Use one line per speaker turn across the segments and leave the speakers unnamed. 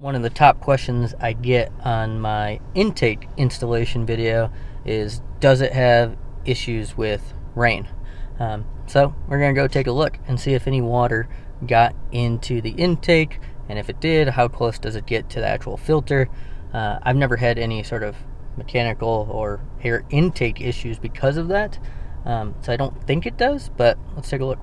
One of the top questions I get on my intake installation video is does it have issues with rain? Um, so we're going to go take a look and see if any water got into the intake and if it did, how close does it get to the actual filter? Uh, I've never had any sort of mechanical or air intake issues because of that. Um, so I don't think it does, but let's take a look.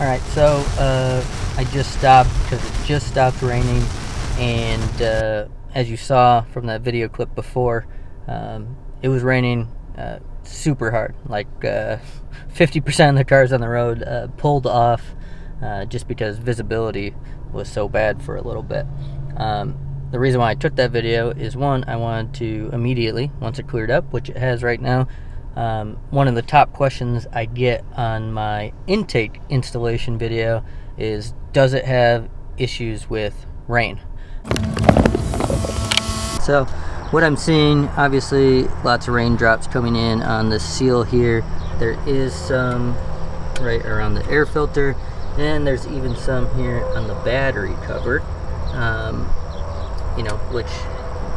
All right, so uh, I just stopped because it just stopped raining, and uh, as you saw from that video clip before, um, it was raining uh, super hard. Like 50% uh, of the cars on the road uh, pulled off uh, just because visibility was so bad for a little bit. Um, the reason why I took that video is one, I wanted to immediately, once it cleared up, which it has right now, um, one of the top questions I get on my intake installation video is does it have issues with rain? So what I'm seeing, obviously lots of raindrops coming in on the seal here. There is some right around the air filter and there's even some here on the battery cover. Um, you know, which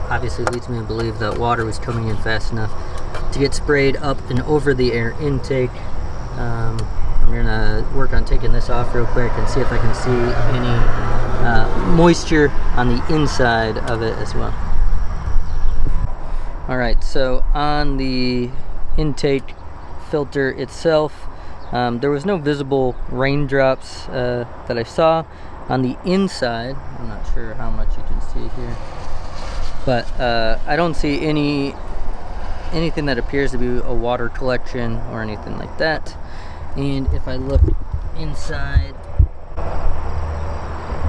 obviously leads me to believe that water was coming in fast enough to get sprayed up and over the air intake. Um, I'm gonna work on taking this off real quick and see if I can see any uh, moisture on the inside of it as well. All right, so on the intake filter itself, um, there was no visible raindrops uh, that I saw. On the inside, I'm not sure how much you can see here, but uh, I don't see any anything that appears to be a water collection or anything like that. And if I look inside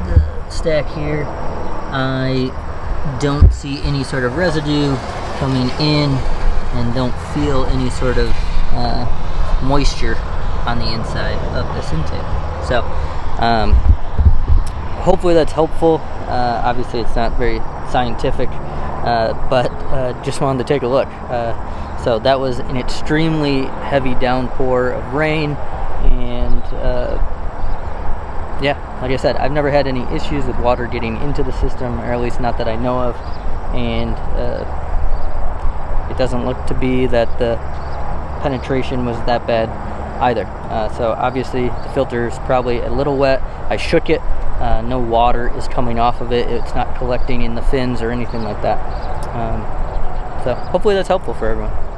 the stack here, I don't see any sort of residue coming in and don't feel any sort of uh, moisture on the inside of this intake. So, um, hopefully that's helpful. Uh, obviously, it's not very scientific but uh, just wanted to take a look. Uh, so that was an extremely heavy downpour of rain, and uh, yeah, like I said, I've never had any issues with water getting into the system, or at least not that I know of, and uh, it doesn't look to be that the penetration was that bad either. so obviously the filter is probably a little wet. I shook it uh, no water is coming off of it. It's not collecting in the fins or anything like that. Um, so hopefully that's helpful for everyone.